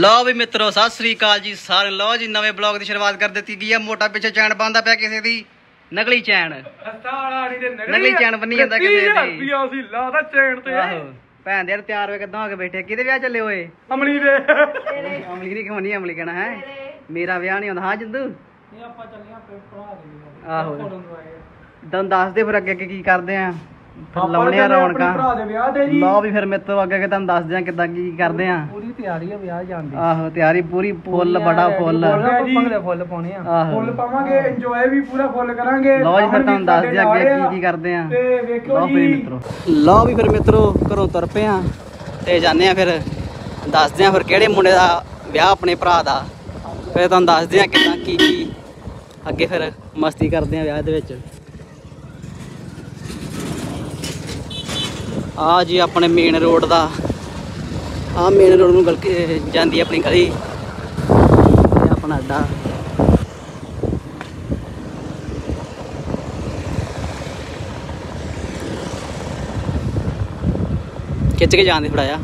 ਲਓ ਵੀ ਮਿੱਤਰੋ ਸਤਿ ਸ੍ਰੀ ਅਕਾਲ ਜੀ ਸਾਰਿਆਂ ਨੂੰ। ਲਓ ਜੀ ਨਵੇਂ ਬਲੌਗ ਦੀ ਸ਼ੁਰੂਆਤ ਕਰ ਦਿੱਤੀ ਗਈ ਹੈ ਮੋਟਾ ਪਿੱਛੇ ਚੈਨ ਬੰਦਾ ਪਿਆ ਕਿਸੇ ਦੀ। ਨਕਲੀ ਚੈਨ। ਹਸਤਾਲਾ ਨਹੀਂ ਤੇ ਨਕਲੀ ਚੈਨ ਬੰਨੀ ਜਾਂਦਾ ਕਿਸੇ ਦੀ। ਰੁਪਿਆ ਸੀ ਲਾਦਾ ਚੈਨ ਤੇ ਆਹੋ। ਭੈਣ ਦੇ ਤਿਆਰ ਹੋਏ ਕਿੱਦਾਂ ਹੋ ਕੇ ਬੈਠੇ ਕਿਹਦੇ ਵਿਆਹ ਚੱਲੇ ਹੋਏ? ਅਮਲੀ ਦੇ। ਅਮਲੀ ਨਹੀਂ ਕਹਣੀ ਅਮਲੀ ਕਹਿਣਾ ਹੈ। ਮੇਰਾ ਵਿਆਹ ਨਹੀਂ ਹੁੰਦਾ। ਹਾਂ ਜਿੰਦੂ? ਆਪਾਂ ਚੱਲੇ ਦੇ ਆਹੋ। ਫੋਟੋ ਦਵਾਏ ਤੈਨੂੰ ਦੱਸ ਦੇ ਫਿਰ ਅੱਗੇ ਅੱਗੇ ਕੀ ਕਰਦੇ ਆ। ਫਿਰ ਲਾਉਣੇ ਆ ਰੌਣਕਾਂ। ਭਰਾ ਦੇ ਵਿਆਹ ਤੇ ਜੀ। ਲਓ ਵੀ ਫਿਰ ਮਿੱਤਰੋ ਅੱਗੇ ਅੱਗੇ ਤੁਹਾਨੂੰ ਦੱਸਦੇ ਆ ਕਿੱਦਾਂ ਕੀ ਕਰਦੇ ਆ। ਪੂਰੀ ਤਿਆਰੀ ਆ ਵਿਆਹ ਜਾਣ ਦੀ। ਆਹੋ ਤਿਆਰੀ ਪੂਰੀ ਫੁੱਲ ਬੜਾ ਫੁੱਲ। ਪੰਗਲੇ ਫੁੱਲ ਪਾਉਣੇ ਆ। ਫੁੱਲ ਪਾਵਾਂਗੇ ਇੰਜੋਏ ਵੀ ਪੂਰਾ ਫੁੱਲ ਕਰਾਂਗੇ। ਲਓ ਜੀ ਫਿਰ ਤੁਹਾਨੂੰ ਸਾਡੇ ਦੱਸਦੇ ਆ ਅੱਗੇ ਕੀ ਕੀ ਕਰਦੇ ਆ। ਤੇ ਵੇਖੋ ਜੀ। ਮਿੱਤਰੋ। ਲਓ ਵੀ ਫਿਰ ਮਿੱਤਰੋ ਘਰੋਂ ਤੁਰ ਪਏ ਆ। ਤੇ ਜਾਂਦੇ ਆ ਫਿਰ ਦੱਸਦੇ ਆ ਫਿਰ ਕਿਹੜੇ ਮੁੰਡੇ ਦਾ ਵਿਆਹ ਆਪਣੇ ਭਰਾ ਦਾ। ਫਿਰ ਤੁਹਾਨੂੰ ਦੱਸਦੇ ਆ ਕਿੱਦਾਂ ਕੀ ਕੀ ਅੱਗੇ ਫਿਰ ਮਸਤੀ ਕਰਦੇ ਆ ਵਿਆਹ ਦੇ ਵਿੱਚ। ਆ ਜੀ ਆਪਣੇ ਮੇਨ ਰੋਡ ਦਾ। ਆ ਮੇਨ ਰੋਡ ਨੂੰ ਗਲ ਜਾਂਦੀ ਆਪਣੀ ਗਲੀ। ਇਹ ਆਪਣਾ ਅੱਡਾ। ਖਿੱਚ ਕੇ ਜਾਣ ਦੇ ਥੋੜਾ ਜਿਹਾ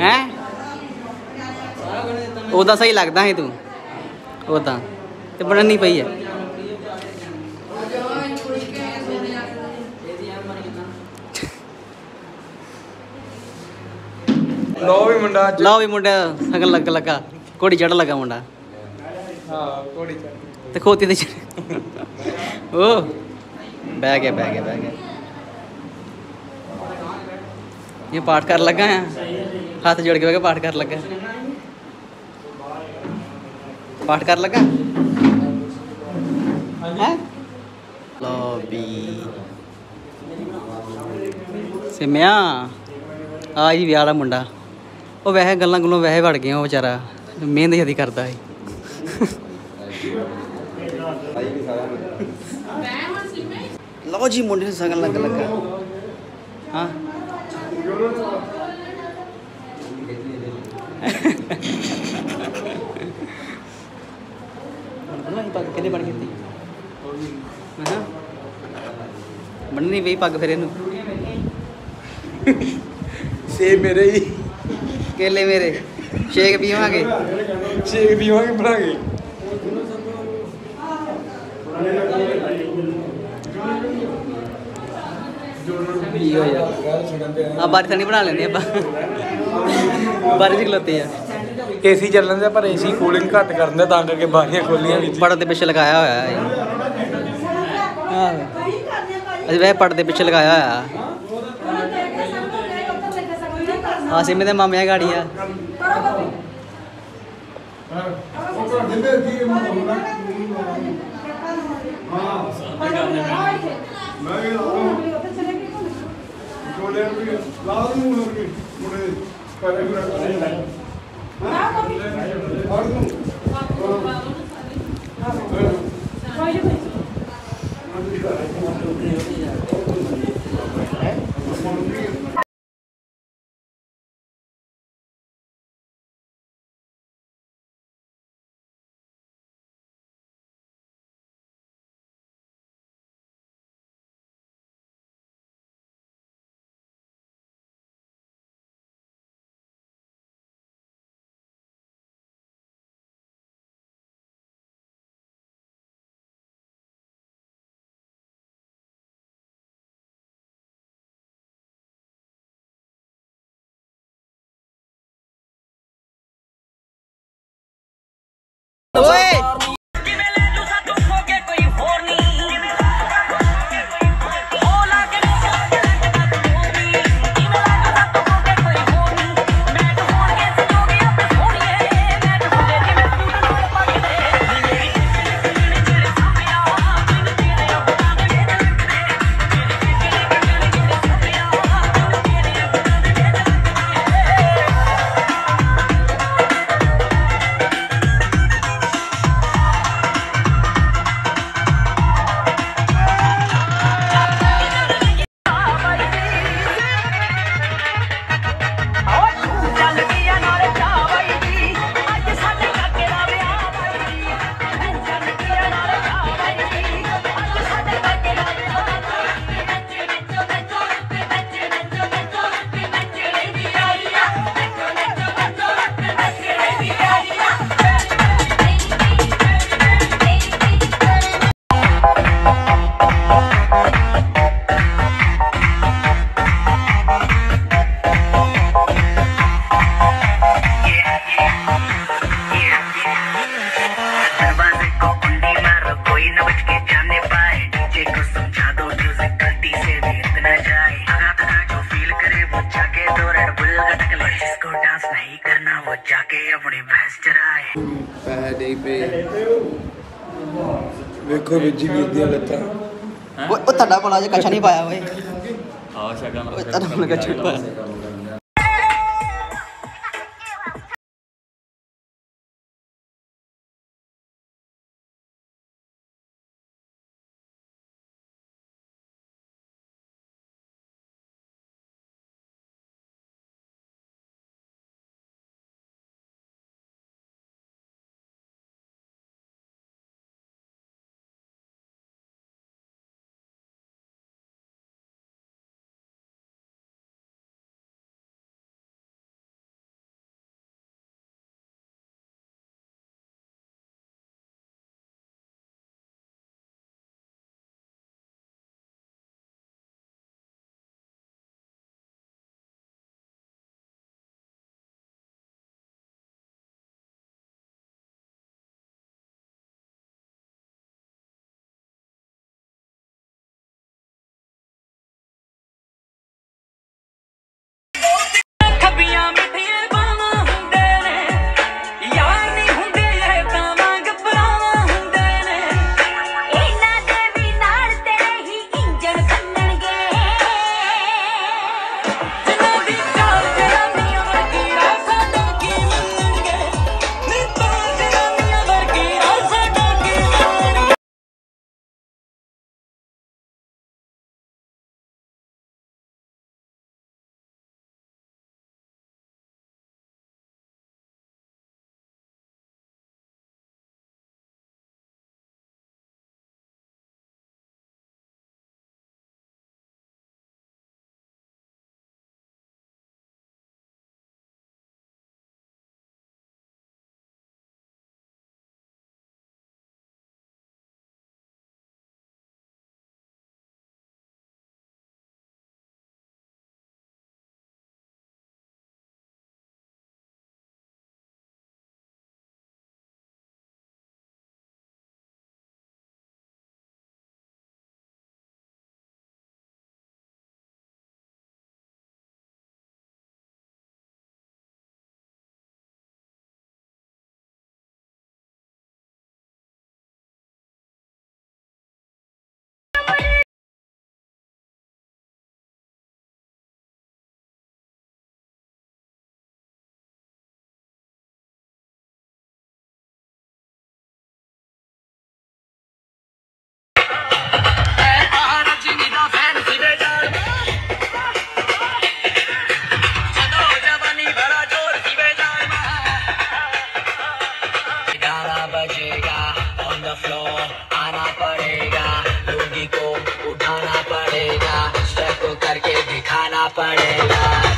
ਹੈ ਉਹਦਾ ਸਹੀ ਲੱਗਦਾ ਹੈ ਤੂੰ। ਉਹਦਾ ਤੇ। ਬਣਨ ਨਹੀਂ ਪਈ ਹੈ ਲੋ ਵੀ ਮੁੰਡਾ ਅੱਜ। ਲਓ ਵੀ ਮੁੰਡਾ ਸਗਨ ਲੱਗ ਲੱਗਾ। ਕੋੜੀ ਚੜ ਲੱਗਾ ਮੁੰਡਾ। ਹਾਂ ਕੋੜੀ ਤੇ ਖੋਤੀ ਤੇ ਓ। ਬਹਿ ਗਿਆ ਬਹਿ ਗਿਆ ਬਹਿ ਗਿਆ। ਇਹ ਪਾਠ ਕਰਨ ਲੱਗਾ ਆ। ਹੱਥ ਜੋੜ ਕੇ ਬਹਿ ਕੇ ਪਾਠ ਕਰਨ ਲੱਗਾ। ਪਾਠ ਕਰਨ ਲੱਗਾ? ਹੈ? ਲੋ ਵੀ। ਸਿਮਿਆ ਆ ਜੀ ਵਿਆਹ ਵਾਲਾ ਮੁੰਡਾ। ਉਹ ਵੈਸੇ ਗੱਲਾਂ ਗੁੱਲਾਂ ਵੈਸੇ ਵੜ ਗਿਆ ਉਹ ਵਿਚਾਰਾ ਮਿਹਨਤ ਜਿਆਦੀ ਕਰਦਾ ਹੈ ਲਓ ਜੀ ਮੁੰਡੇ ਨੂੰ ਸਗਨ ਲੱਗ ਲੱਗਾ ਹਾਂ ਬੰਨਾ ਹੀ ਪੱਗ ਕਿਹਦੇ ਬਣ ਗਈ ਤੀ ਹਾਂ? ਬੰਨਣੀ ਪਈ ਪੱਗ ਫਿਰ ਇਹਨੂੰ? ਸੇ ਮੇਰੇ ਹੀ। ਕੇਲੇ ਮੇਰੇ। ਸ਼ੇਕ ਪੀਵਾਂਗੇ? ਛੇਕ ਪੀਵਾਂਗੇ ਬਣਾਗੇ। ਹੋਇਆ? ਆ ਬਾਰੀ ਤਾਂ ਨਹੀਂ ਬਣਾ ਲੈਂਦੇ ਆਪਾਂ। ਬਾਰੀ ਚ ਖਲੋਤੇ ਆ। ਏਸੀ ਚੱਲਣ ਦੇ ਪਰ ਏਸੀ ਕੂਲਿੰਗ ਘੱਟ ਕਰਨ ਦੇ ਤਾਂ ਕਰਕੇ ਬਾਰੀਆਂ ਖੋਲੀਆਂ ਵਿੱਚ। ਪੜਦੇ ਪਿੱਛੇ ਲਗਾਇਆ ਹੋਇਆ ਹੈ। ਹਾਂ ਅਸੀਂ ਵੈਸੇ ਪੜਦੇ ਪਿੱਛੇ ਲਗਾਇਆ ਹੋਇਆ। ਆ ਸਿਮੇ ਦੇ ਮਾਮਿਆਂ ਗਾੜੀ ਆ ਓਏ ਨਹੀਂ ਵੇਖੋ ਵੀਰ ਜੀ ਵੀਰ ਦੀਆਂ ਲੱਤਾਂ। ਉਹ ਉਹ ਤੁਹਾਡਾ ਭਲਾ ਜੇ ਕੱਛਾ ਨਹੀਂ ਪਾਇਆ ਓਏ। ਆ ਸ਼ਗਨ ਤੁਹਾਡਾ ਕੱਛਾ ਨਹੀਂ ਪਾਇਆ। पड़ेगा लुंगी को उठाना पड़ेगा स्टेप करके दिखाना पड़ेगा